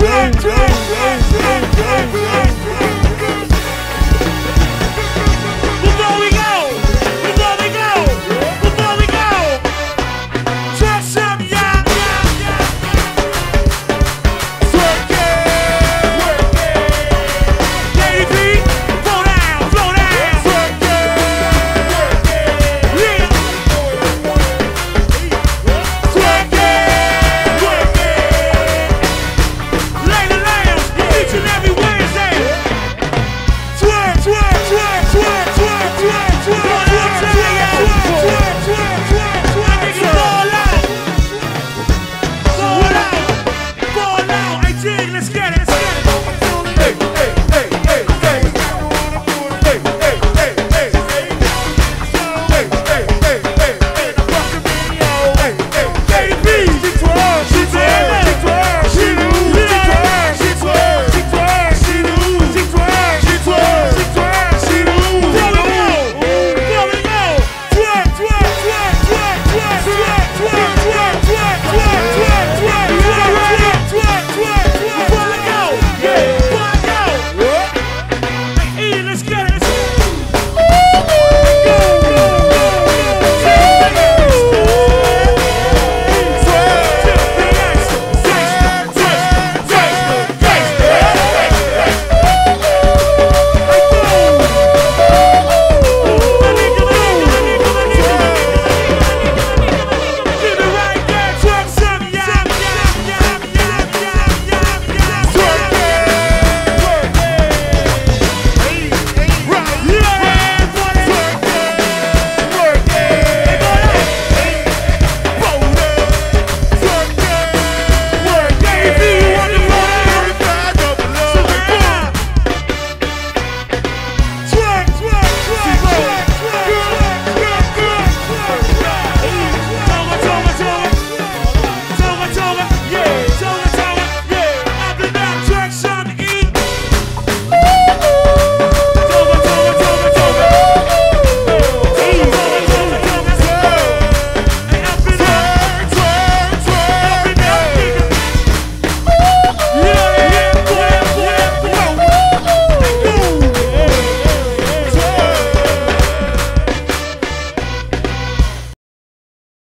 Jack, Jack, Jack, Jack, Jack.